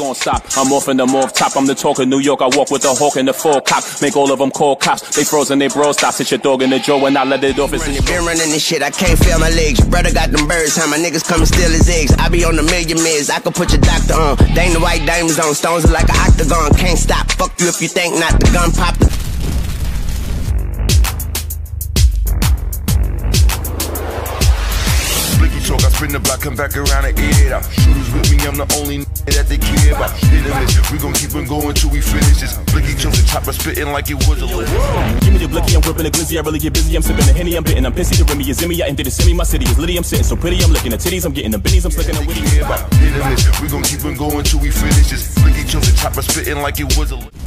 gon' stop. I'm off in the morph top. I'm the talk of New York. I walk with the hawk and the full cock. Make all of them call cops. They frozen, they bro stop. Sit your dog in the jaw and I let it off. It's Running, been running this shit, I can't feel my legs. Brother got them birds, how my niggas come and steal his eggs. I be on the million mids, I could put your doctor on. Ain't the white diamonds on, stones are like an octagon. Can't stop, fuck you if you think not. The gun pop the talk, I spin the block, come back around and eat it out. Shooters with me, I'm the only that they care about. A miss, we gon' keep on going till we finish this. Blicky chose the chopper, spitting like it was a little. Give me the blicky, I'm gripping the glizzy. I really get busy. I'm sipping the henny, I'm bitting. I'm pissy. The Remy is in me. I empty the semi. My city is litty. I'm sitting so pretty. I'm licking the titties. I'm getting the bennies. I'm slicking the witty. A miss, we gon' keep on going till we finish this. Blicky chose the chopper, spitting like it was a little.